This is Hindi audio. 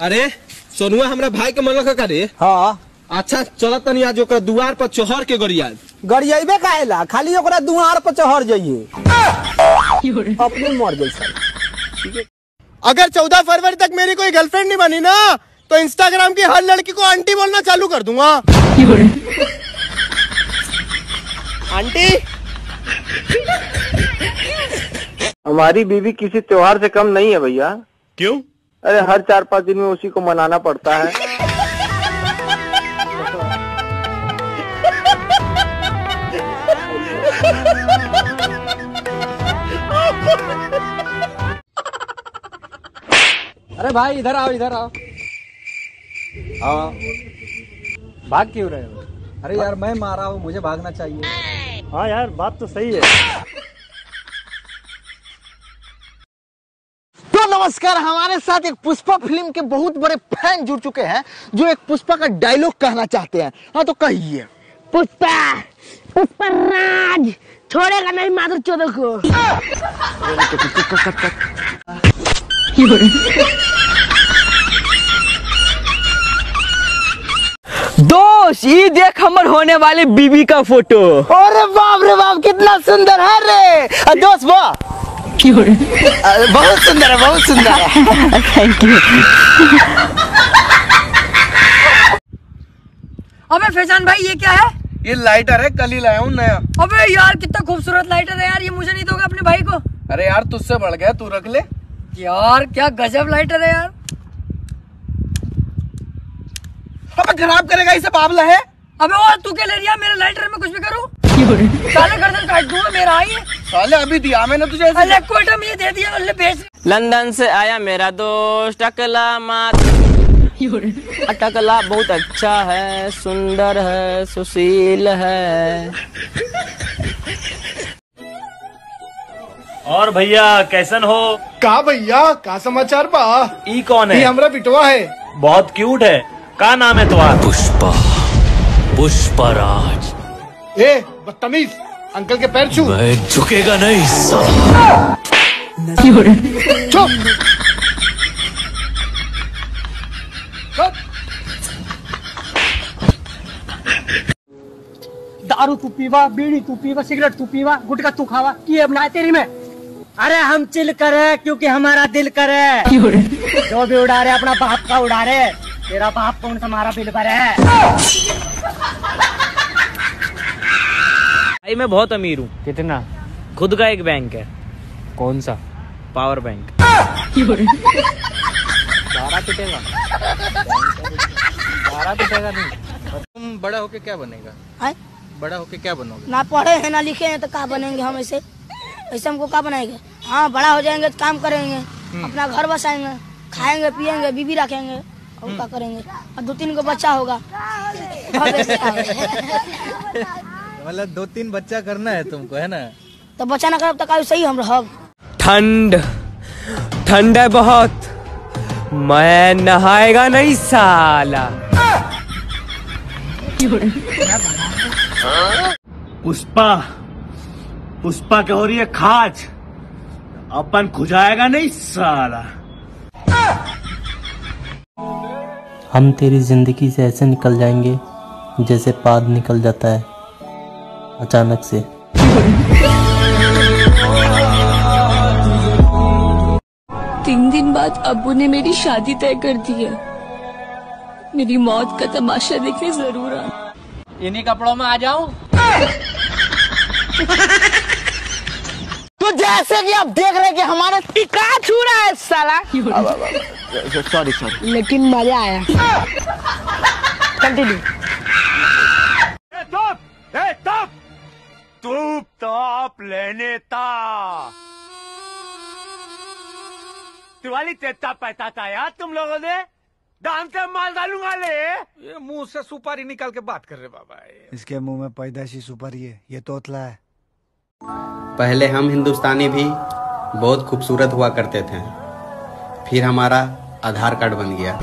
अरे सोनुआ हमरा भाई के मनल का रे। हाँ। अच्छा चल तनी आज ओकरा दुआर पर चोहर के गरिया गरियाबे काहेला? खाली ओकरा दुआर पर चढ़ जाइए अपने मर जैसा अगर चौदह फरवरी तक मेरी कोई गर्लफ्रेंड नहीं बनी ना तो इंस्टाग्राम की हर लड़की को आंटी बोलना चालू कर दूँगा। आंटी? हमारी बीवी किसी त्योहार से कम नहीं है भैया। क्यों? अरे हर चार पाँच दिन में उसी को मनाना पड़ता है। अरे भाई इधर आओ इधर आओ। हाँ भाग क्यों रहे हो? अरे यार मैं मारा हूँ मुझे भागना चाहिए। हाँ यार बात तो सही है तो नमस्कार हमारे साथ एक पुष्पा फ़िल्म के बहुत बड़े फ़ैन जुड़ चुके हैं जो एक पुष्पा का डायलॉग कहना चाहते हैं। हाँ तो कहिए। पुष्पा पुष्पा राज छोड़ेगा नहीं माधुर चौदह को। दोस्त ये देख हमर होने वाले बीबी का फ़ोटो। अरे बाप रे बाप कितना सुंदर है रे। दोस्त वाह अरे, बहुत सुंदर है बहुत सुंदर है। थैंक यू अबे फैजान भाई ये क्या है? ये लाइटर है कल ही लाया हूँ नया। अबे यार कितना खूबसूरत लाइटर है यार ये मुझे नहीं दोगे अपने भाई को? अरे यार तुझसे बढ़ गया तू रख ले। यार क्या गजब लाइटर है यार। अबे खराब करेगा इसे बाबला है। अबे और तू क्या ले रही है? मेरे लाइटर में कुछ भी करूँ? साले गर्दन काट दूँगा मेरा आई साले अभी दिया मैंने तुझे ऐसे। अल्ले ये दे दिया अल्ले बेच लंदन से आया मेरा दोस्त टकला मात टकला बहुत अच्छा है सुंदर है सुशील है। और भैया कैसन हो? का भैया का समाचार बा? ई कौन है? हमरा बिटवा है। बहुत क्यूट है। का नाम है तुम्हारा? पुष्पा पुष्पराज। ए बदतमीज अंकल के पैर छू। मैं झुकेगा नहीं। चुप। दारू तू पीवा बीड़ी तू पीवा सिगरेट तू पीवा गुटखा तू खावा की बनाए तेरी में? अरे हम चिल करे क्योंकि हमारा दिल करे। जो भी उड़ा रहे अपना बाप का उड़ा रहे। तेरा बाप कौन सा हमारा बिल पर है भाई मैं बहुत अमीर हूँ। कितना? खुद का एक बैंक है। कौन सा? पावर बैंक बारह पिटेगा बारह पिटेगा नहीं। तुम बड़ा होके क्या बनेगा? आय? बड़ा होके क्या बनोगे? ना पढ़े हैं ना लिखे हैं तो क्या बनेंगे हम ऐसे? ऐसे हमको क्या बनाएँगे? हाँ बड़ा हो जाएँगे तो काम करेंगे। अपना घर बसाएँगे खाएँगे पिएँगे बीबी रखेंगे और क्या करेंगे? और दो तीन को बच्चा होगा। मतलब दो तीन बच्चा करना है तुमको है ना? तो बच्चा ना करब तो का सही हम रहब। ठंड ठंड है बहुत। मैं नहाएगा नहीं साला। पुष्पा पुष्पा क्या हो रही है खाज। अपन खुजाएगा नहीं साला। हम तेरी ज़िंदगी से ऐसे निकल जाएँगे जैसे पाद निकल जाता है। अचानक से। तीन दिन बाद अबू ने मेरी शादी तय कर दी है। मेरी मौत का तमाशा देखने ज़रूर आना इन्हीं कपड़ों में आ जाऊँ? तो जैसे कि आप देख रहे हैं कि हमारा टिका छू रहा है साला। सॉरी सॉरी लेकिन मज़ा आया। कंटिन्यू तू टॉप लेने ता। दिवाली तेता पैता था यार तुम लोगों ने। दाम से माल डालूँगा ले। ये मुँह से सुपारी निकाल के बात कर रहे बाबा इसके मुँह में पैदाशी सुपारी है ये तोतला है। पहले हम हिंदुस्तानी भी बहुत खूबसूरत हुआ करते थे। फिर हमारा आधार कार्ड बन गया।